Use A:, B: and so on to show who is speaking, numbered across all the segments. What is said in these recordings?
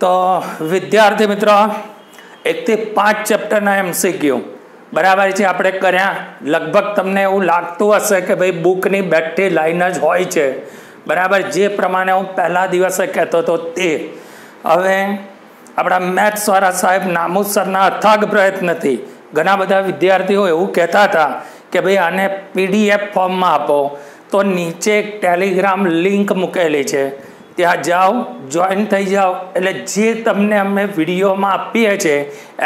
A: તો વિદ્યાર્થી મિત્રો, એકથી પાંચ ચેપ્ટરના એમસીક્યુ બરાબર છે, આપણે કર્યા. લગભગ તમને એવું લાગતું હશે કે ભાઈ બુકની બેઠી લાઈન જ હોય છે. બરાબર, જે પ્રમાણે હું પહેલા દિવસે કહેતો હતો તે. હવે આપણા મેથ્સવાળા સાહેબ નામુ સરના અથાગ પ્રયત્નથી ઘણા બધા વિદ્યાર્થીઓ એવું કહેતા હતા કે ભાઈ આને પીડીએફ ફોર્મમાં આપો. તો નીચે એક ટેલિગ્રામ લિંક મૂકેલી છે. ત્યાં જાઓ જોઈન થઈ જાઓ. એટલે જે તમને અમે વિડીયોમાં આપીએ છીએ,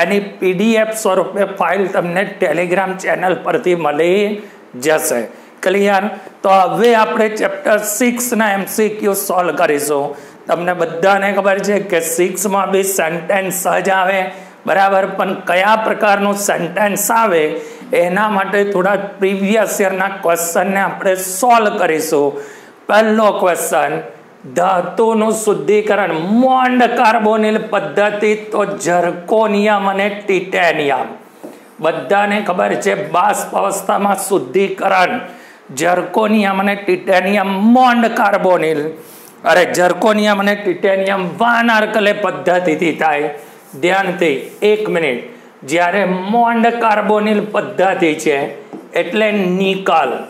A: એની પીડીએફ સ્વરૂપે ફાઇલ તમને ટેલિગ્રામ ચેનલ પરથી મળી જશે. ક્લિયર તો હવે આપણે ચેપ્ટર સિક્સના એમસીક્યુ સોલ્વ કરીશું. તમને બધાને ખબર છે કે સિક્સમાં બી સેન્ટેન્સ સહજ આવે. બરાબર? પણ કયા પ્રકારનું સેન્ટેન્સ આવે? એના માટે થોડા પ્રીવિયસ યરના ક્વેશ્ચનને આપણે સોલ્વ કરીશું. પહેલો ક્વેશ્ચન ધાતુનું શુદ્ધિકરણ મોન્ડ કાર્બોનિલ પદ્ધતિ તો ઝરકોનિયમ અને ટિટેનિયમ. બધાને ખબર છે, બાષ્પ અવસ્થામાં શુદ્ધિકરણ, ઝરકોનિયમ અને ટિટેનિયમ મોન્ડ કાર્બોનિલ. અરે, ઝરકોનિયમ અને ટિટેનિયમ વાન આર્કલે પદ્ધતિથી થાય. ધ્યાનથી, એક મિનિટ. જ્યારે મોન્ડ કાર્બોનિલ પદ્ધતિ છે, એટલે નિકલ.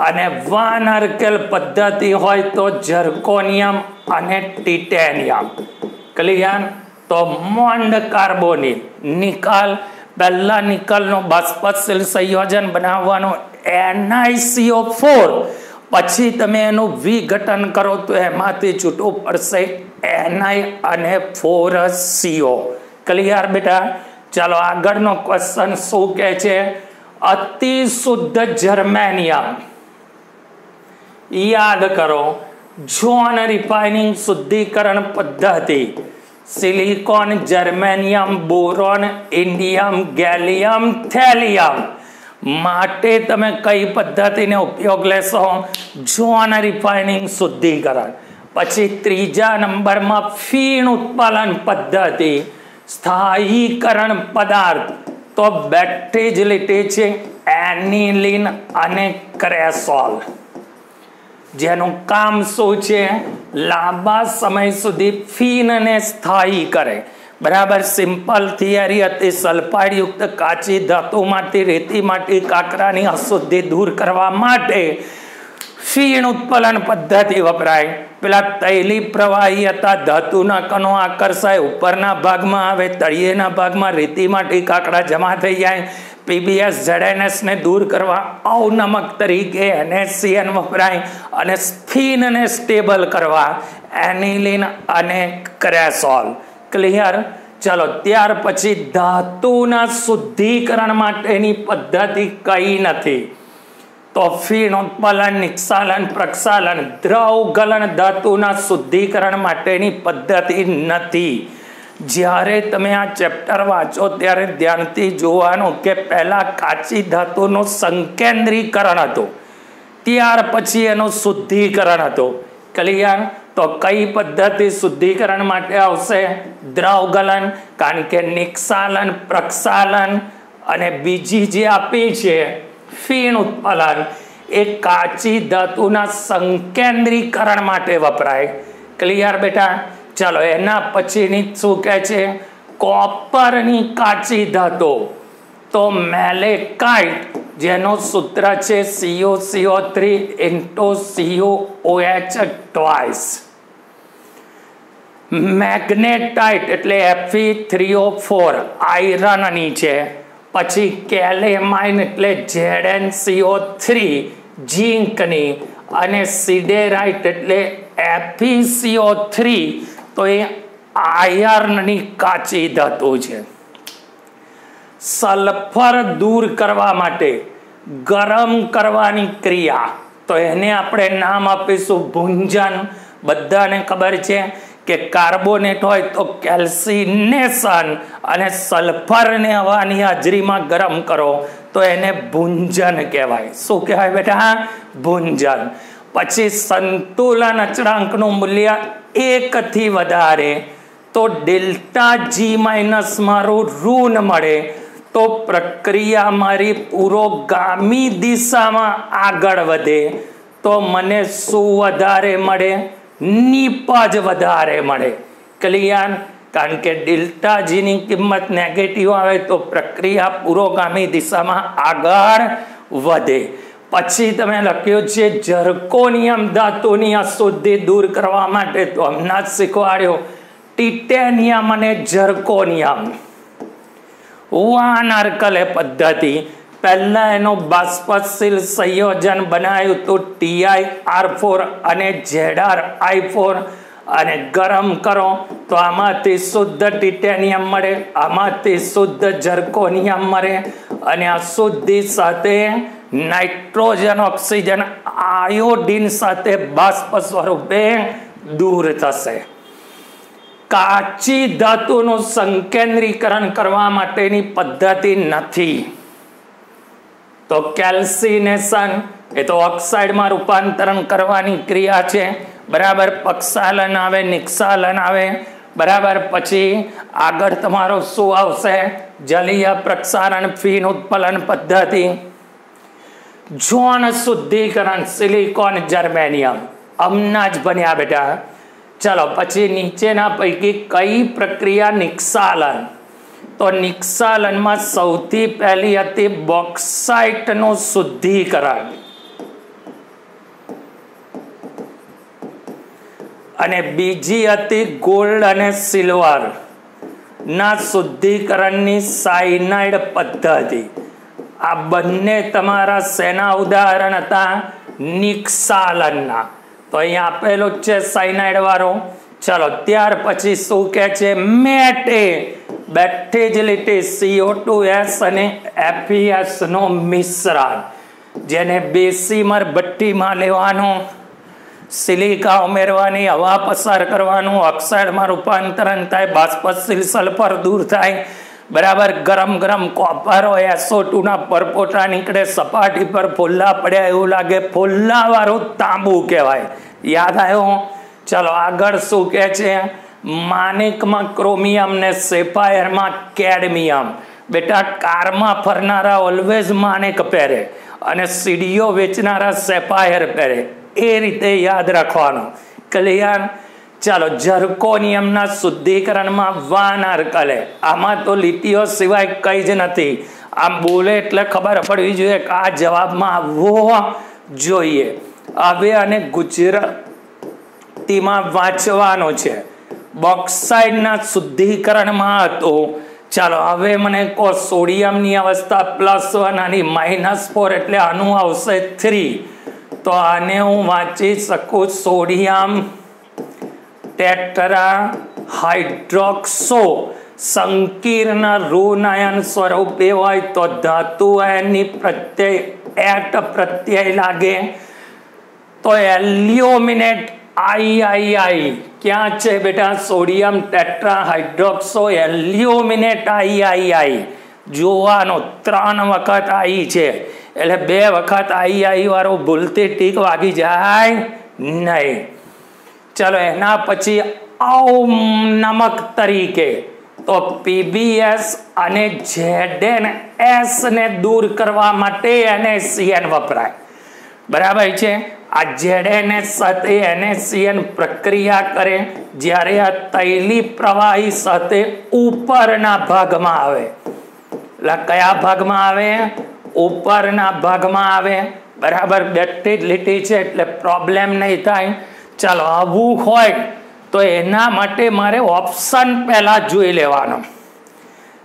A: અને વાન અર્કેલ પદ્ધતિ હોય તો જર્કોનિયમ અને ટિટેનિયમ. ક્લિયર તો મોન્ડ કાર્બોનિલ. નિકાલ, પહેલા નિકલનું બાષ્પશીલ સંયોજન બનાવવાનું એનઆઈસીઓ ફોર પછી તમે એનું વિઘટન કરો તો એમાંથી છૂટવું પડશે એનઆઈ અને ફોર સીઓ ક્લિયર બેટા? ચાલો આગળનો ક્વેશ્ચન શું કહે છે? અતિ શુદ્ધ જર્મેનિયમ. યાદ કરો જોન રિફાઇનિંગ શુદ્ધિકરણ પદ્ધતિ. Silicon germanium boron indium gallium thallium માટે તમે કઈ પદ્ધતિનો ઉપયોગ લેશો? જોન રિફાઇનિંગ શુદ્ધિકરણ. પછી ત્રીજા નંબરમાં ફીણ ઉત્પાદન પદ્ધતિ. સ્થાયીકરણ પદાર્થ. તો બેટરી જ લીટી છે, એનિલિન અને ક્રેસોલ. જેનું કામ શું છે? લાંબા સમય સુધી ફીનને સ્થાયી કરે. બરાબર? સિમ્પલ થિયરી હતી. સલ્ફાઇડયુક્ત કાચી ધાતુમાંથી, રેતીમાંથી, કાકરાની અશુદ્ધિ દૂર કરવા માટે ફીણ ઉત્પલન પદ્ધતિ વપરાય. પેલા તૈલી પ્રવાહી હતા. ધાતુના કણો આકર્ષાય. ઉપરના ભાગમાં આવે, તળિયેના ભાગમાં, રેતીમાંથી કાકડા જમા થઈ જાય. પીબીએસ ઝેડએનએસને દૂર કરવા અવનમક તરીકે એનએસસીએન વપરાય અને સ્ફીનને સ્ટેબલ કરવા એનિલિન અને ક્રેસોલ. ક્લિયર ચલો, ત્યાર પછી ધાતુના શુદ્ધિકરણ માટેની પદ્ધતિ કઈ નથી. તો ફીણોત્પાદન નિક્ષાલન, પ્રક્ષાલન દ્રવ ગલન ધાતુના શુદ્ધિકરણ માટેની પદ્ધતિ નથી. જ્યારે તમે આ ચેપ્ટર વાંચો ત્યારે ધ્યાનથી જોવાનું કે પહેલાં કાચી ધાતુનું સંકેન્દ્રીકરણ હતું. ત્યાર પછી એનું શુદ્ધિકરણ હતું. ક્લિયર તો કઈ પદ્ધતિ શુદ્ધિકરણ માટે આવશે? દ્રવગલન, કારણ કે નિક્ષાલન, પ્રક્ષાલન અને બીજી જે આપી છે, ફીણ ઉત્પાદન, એ કાચી ધાતુના સંકેન્દ્રીકરણ માટે વપરાય. ક્લિયર બેટા ચાલો એના પછીની શું કહે છે? કોપરની કાચી ધાતુ. તો મેલેકાઇટ, જેનો સૂત્ર છે CO CO three into CO OH twice magnetite એટલે એફી થ્રીઓ ફોર આયરનની છે. પછી કેલેમાઇન એટલે ઝેડ એન સીઓ થ્રી ઝીંકની. અને સિડેરાઇટ એટલે એફીસીઓ થ્રી તો એ આયર્નની કાચી ધાતુ છે. સલ્ફર દૂર કરવા માટે ગરમ કરવાની ક્રિયા. તો એને આપણે નામ આપીશું ભૂંજન. બધાને ખબર છે કે કાર્બોનેટ હોય તો કેલ્સિનેશન અને સલ્ફરને હવાની હાજરીમાં ગરમ કરો. તો એને ભૂંજન કહેવાય. શું કહેવાય બેટા? ભૂંજન. પછી સંતુલન અચળાંકનું મૂલ્ય એકથી વધારે, તો ડેલ્ટા જી માઇનસ મારું ઋણ મળે, તો પ્રક્રિયા મારી પુરોગામી દિશામાં આગળ વધે, તો મને શું વધારે મળે? નિપજ વધારે મળે. ક્લિયર કારણ કે ડેલ્ટા જીની કિંમત નેગેટિવ આવે, તો પ્રક્રિયા પુરોગામી દિશામાં આગળ વધે. પછી તમે લખ્યું છે જર્કોનિયમ ધાતુની અશુદ્ધિ દૂર કરવા માટે તો હમણાં જ શીખવાડ્યો. ટિટેનિયમ અને જર્કોનિયમ. વાન અર્કલે પદ્ધતિ, પહેલા એનો બાષ્પશીલ સંયોજન બનાવ્યું તો ટીઆઈ આર ફોર અને ઝેડ આઈ ફોર. અને ગરમ કરો, તો આમાંથી શુદ્ધ ટિટેનિયમ મળે, આમાંથી શુદ્ધ જર્કોનિયમ મળે, અને અશુદ્ધિ સાથે નાઇટ્રોજન, ઓક્સિજન, આયોડિન સાથે બાષ્પ સ્વરૂપે દૂર થશે. કાચી ધાતુનું સંકેન્દ્રીકરણ કરવા માટેની પદ્ધતિ નથી. તો કેલ્સિનેશન એ તો ઓક્સાઇડમાં રૂપાંતરણ કરવાની ક્રિયા છે. બરાબર પક્ષાલન આવે, નિક્ષાલન આવે. બરાબર પછી આગળ તમારો શું આવશે? જલીય પ્રક્ષારણ ફીન ઉત્પલન પદ્ધતિ. જોન શુદ્ધિકરણ, સિલિકોન, જર્મેનિયમ. હમણાં જ બન્યા બેટા. ચલો, પછી નીચેના પૈકી કઈ પ્રક્રિયા નિક્ષાલન તો નિક્ષાલનમાં સૌથી પહેલી હતી બોક્સાઇટનું શુદ્ધિકરણ. અને બીજી હતી ગોલ્ડ અને સિલ્વર. ના શુદ્ધિકરણની સાયનાઇડ પદ્ધતિ. આ બંને તમારા સેના ઉદાહરણ હતા નિક્ષાલનના તો અહીંયા આપેલો છે સાયનાઇડ વાળો. ચલો, ત્યાર પછી શું કહે છે? મેટે. બેક્ટેજિલિટી સીઓ ટુ અને એફઈએસ નો મિશ્રણ. જેને બેસીમર ભઠ્ઠીમાં લેવાનો, સિલિકા ઉમેરવાની, હવા પસાર કરવાનું ઓક્સાઇડમાં રૂપાંતરણ થાય, બાષ્પશીલ સલ્ફર દૂર થાય બરાબર, ગરમ ગરમ કોપારો એસોટુના પરપોટા નીકળે, સપાટી પર ફોલ્લા પડ્યા એવું લાગે ફોલ્લાવાળું તાંબુ કહેવાય. યાદ આવ્યો ચલો, આગળ શું કહે છે? માનિકમાં ક્રોમિયમ ને સેફાયરમાં કેડમિયમ. બેટા, કારમાં ફરનારા ઓલવેઝ માનિક પહેરે અને સીડીઓ વેચનારા સેફાયર પહેરે. એ રીતે યાદ રાખવાનું. ક્લિયર ચાલો જર્કોનિયમના શુદ્ધિકરણમાં વાન અર્કલે આમાં તો લીટીઓ સિવાય કંઈ જ નથી. આમ બોલે એટલે ખબર પડવી જોઈએ કે આ જવાબમાં આવવો જોઈએ. હવે અને ગુજરાતીમાં વાંચવાનો છે. બોક્સાઇડના શુદ્ધિકરણમાં હતો. ચાલો હવે મને કહો, સોડિયમની અવસ્થા પ્લસ વન અને માઇનસ ફોર એટલે આનું આવશે થ્રી. તો આને હું વાંચી શકું? સોડિયમ ટેટ્રા હાઇડ્રોક્સો સંકીર્ણ ઋનયન સ્વરૂપે હોય તો ધાતુ એની પ્રત્યય, એટ પ્રત્યય લાગે. તો એલ્યુમિનેટ આઈ આઈ આઈ. ક્યાં છે બેટા? Sodium tetra hydroxo aluminate I I I. જોવાનો ત્રણ વખત આઈ છે. એટલે બે વખત આઈ આઈ વાળો ભૂલતી ટીક વાગી જાય? નહીં. ચલો એના પછી ઔમ નમક તરીકે તો પીબીએસ અને ઝેડએન એસ ને દૂર કરવા માટે એનએસીએન વપરાય. બરાબર છે? આ ઝેડએનએસ સાથે એનએસીએન પ્રક્રિયા કરે જ્યારે આ તૈલી પ્રવાહી સાથે ઉપરના ભાગમાં આવે. એટલે કયા ભાગમાં આવે? ઉપરના ભાગમાં આવે. બરાબર બેઠી લીટી છે એટલે પ્રોબ્લેમ નહીં થાય. ચાલો આવું હોય તો એના માટે મારે ઓપ્શન પહેલા જોઈ લેવાનો.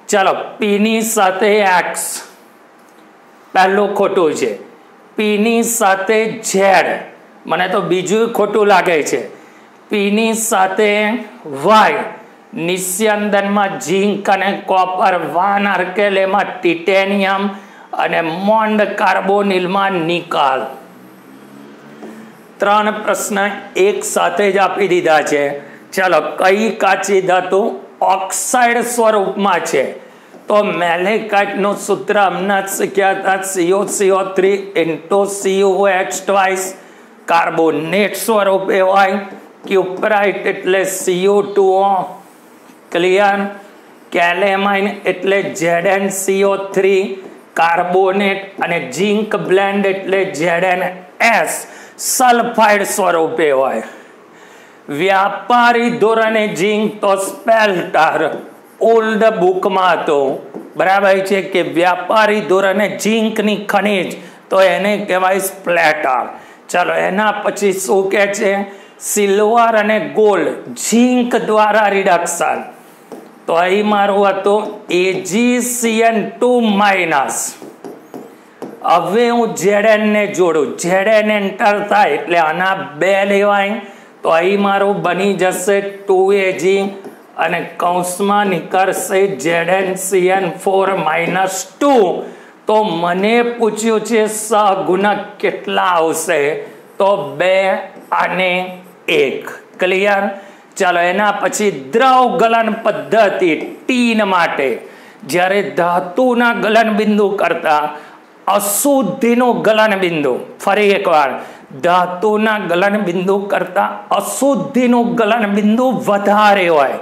A: ચાલો પીની સાથે એક્સ પહેલું ખોટું છે. પીની સાથે ઝેડ મને તો બીજું ખોટું લાગે છે. પીની સાથે વાય નિસ્યંદનમાં ઝીંક અને કોપર, વાન, આર્કેલેમાં ટિટેનિયમ અને મોન્ડ કાર્બોનિલમાં નિકાલ. ત્રણ પ્રશ્ન એક સાથે જ આપી દીધા છે. ચાલો, કઈ કાચી ધાતુ ઓક્સાઇડ સ્વરૂપમાં છે? તો મેલેકાઇટનું સૂત્ર હમણાં જ શીખ્યા હતા. CO CO three into CO X twice carbonate સ્વરૂપે હોય ક્યુપરાઇટ એટલે સીઓ ટુ ક્લિયર કેલેમાઇન એટલે ઝેડએન સીઓ થ્રી કાર્બોનેટ અને ઝીંક બ્લેન્ડ એટલે ઝેડએન એસ સલ્ફાઇડ સ્વરૂપે હોય. વ્યાપારી ધોરણે ઝીંક તો સ્પેલ્ટર. ઓલ્ડ બુકમાં હતો બરાબર છે કે વ્યાપારી ધોરણે ઝીંકની ખનિજ, તો એને કહેવાય સ્પ્લેટર. ચાલો, એના પછી શું કહે છે? સિલ્વર અને ગોલ્ડ ઝીંક દ્વારા રિડક્શન. તો અહીં મારું હતું એજીસીએન ટુ માઇનસ હવે હું ઝેડએન ને જોડું. ઝેડએન એન્ટર થાય એટલે આના બે લેવાય. તો અહીં મારું બની જશે ટુ એજી અને કૌંસમાં નીકળશે ZN CN four minus two તો મને પૂછ્યું છે સહગુણક કેટલા આવશે? તો બે અને એક. ક્લિયર ચાલો, એના પછી દ્રવ ગલન પદ્ધતિ ટીન માટે. જ્યારે ધાતુના ગલન બિંદુ કરતા અશુદ્ધિનું ગલન બિંદુ. ફરી એકવાર. ધાતુના ગલન બિંદુ કરતા અશુદ્ધિનું ગલન બિંદુ વધારે હોય.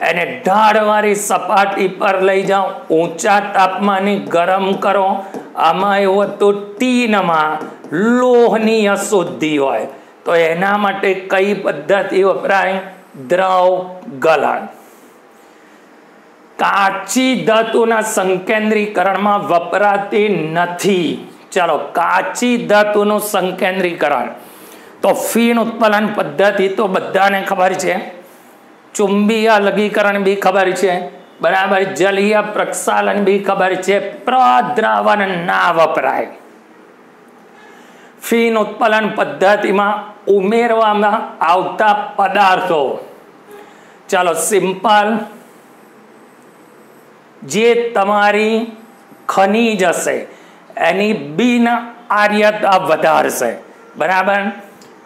A: એને ઢાળવાળી સપાટી પર લઈ જાઓ. ઊંચા તાપમાને ગરમ કરો. આમાં એવું હતું, ટીનમાં લોહની અશુદ્ધિ હોય. તો એના માટે કઈ પદ્ધતિ વપરાય? દ્રવ ગલન. કાચી ધાતુના સંકેન્દ્રીકરણમાં વપરાતી નથી. ચાલો, કાચી ધાતુનું સંકેન્દ્રીકરણ. તો ફીણ ઉત્પાદન પદ્ધતિ તો બધાને ખબર છે. ચુંબીય અલગીકરણ બી ખબર છે. બરાબર, જલીય પ્રક્ષાલન બી ખબર છે. પ્રદ્રાવણ ના વપરાય. ફીન ઉત્પાદન પદ્ધતિમાં ઉમેરવામાં આવતા પદાર્થો. ચાલો, સિમ્પલ જે તમારી ખનીજ હશે, એની બિન આર્યતા વધારશે બરાબર?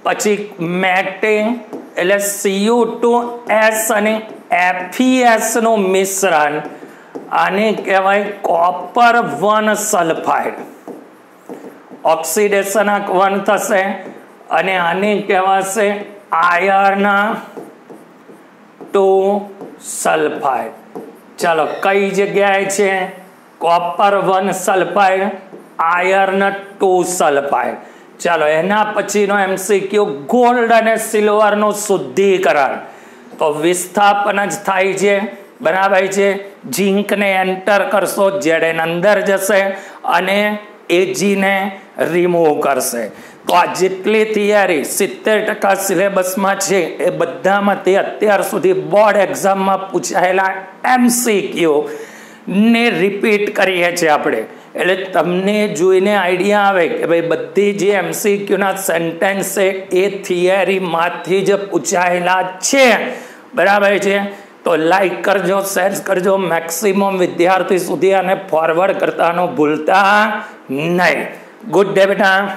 A: પછી મેટિંગ, એટલે સીયુ ટુ એસ અને એફીએસનું મિશ્રણ, આને કહેવાય copper one sulphide oxidation one થશે, અને આને કહેવાશે આયર્ન ટુ સલ્ફાઇડ ચાલો, કઈ જગ્યાએ છે? Copper one sulphide iron two sulphide ચાલો, એના પછીનો એમસીક્યુ ગોલ્ડ અને સિલ્વરનું શુદ્ધિકરણ. તો વિસ્થાપન જ થાય છે. બરાબર છે? ઝીંકને એન્ટર કરશો જેડેન અંદર જશે અને એજીને રિમૂવ કરશે. તો આ જેટલી તૈયારી સિત્તેર ટકા સિલેબસમાં છે, એ બધામાંથી અત્યાર સુધી બોર્ડ એક્ઝામમાં પૂછાયેલા એમસીક્યુ ને રિપીટ કરીએ છીએ આપણે. એટલે તમને જોઈને આઈડિયા આવે કે ભાઈ બધી જે એમસીક્યુના સેન્ટેન્સ છે, એ થિયરીમાંથી જ પૂછાયેલા છે. બરાબર છે? તો લાઈક કરજો, શેર કરજો, મેક્સિમમ વિદ્યાર્થી સુધી આને ફોરવર્ડ કરતાનો ભૂલતા નહીં. ગુડ ડે બેટા.